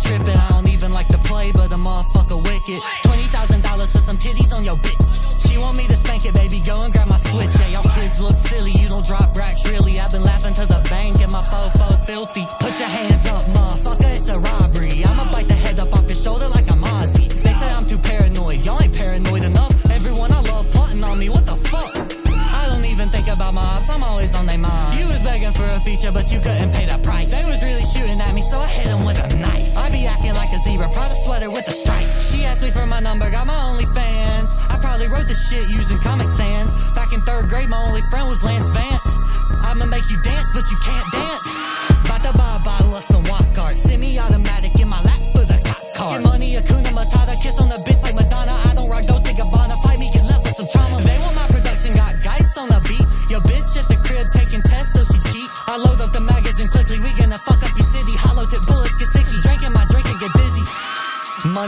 tripping. I don't even like to play, but the motherfucker wicked. Twenty thousand dollars for some titties on your bitch. She want me to spank it, baby. Go and grab my switch. Yeah, y'all kids look silly. You don't drop racks, really. For a feature, but you couldn't pay the price. They was really shooting at me, so I hit them with a knife. I be acting like a zebra, Prada sweater with a stripe. She asked me for my number, got my only fans. I probably wrote this shit using Comic Sans. Back in third grade, my only friend was Lance Vance. I'ma make you dance, but you can't dance.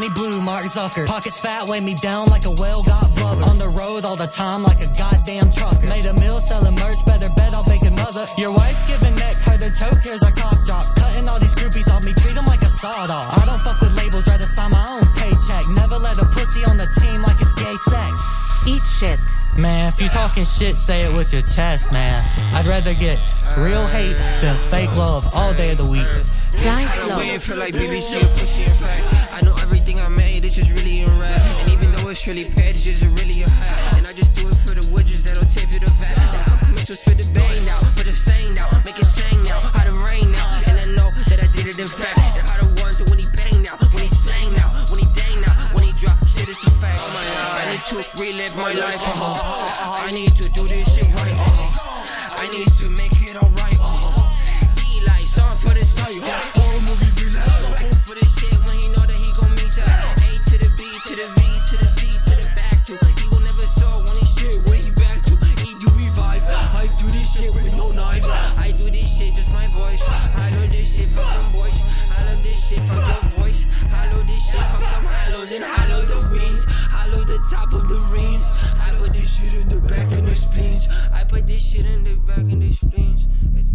Money blue, Mark Zucker. Pockets fat, weigh me down like a whale got blubber. On the road all the time like a goddamn trucker. Made a meal selling merch, better bet I'll bake a mother. Your wife giving neck, her the choke, here's a cough drop. Cutting all these groupies off me, treat them like a sawed off. I don't fuck with labels, rather sign my own paycheck. Never let a pussy on the team like it's gay sex. Eat shit. Man, if you talking shit, say it with your chest, man. I'd rather get real hate than fake love all day of the week. I feel like BBC or pussy in fact I know everything I made, it's just really in rap. And even though it's really paid, it's just really a hat And I just do it for the widgets that'll tip you the vat That me, so spit the bang now Put the sing now, make it sing now. How to rain now, and I know that I did it in fact. And how the ones that when he bang now, when he slang now When he dang now, when he drop shit, it's a fact. Oh my god, I need to relive my life, uh-huh. I need to do this shit right, uh-huh. I need to shit fuck your voice. I love this shit fuck them hollows and hollow the wings. Hollow the top of the rings. I put this shit in the back of the spleens. I put this shit in the back of the spleens. It's-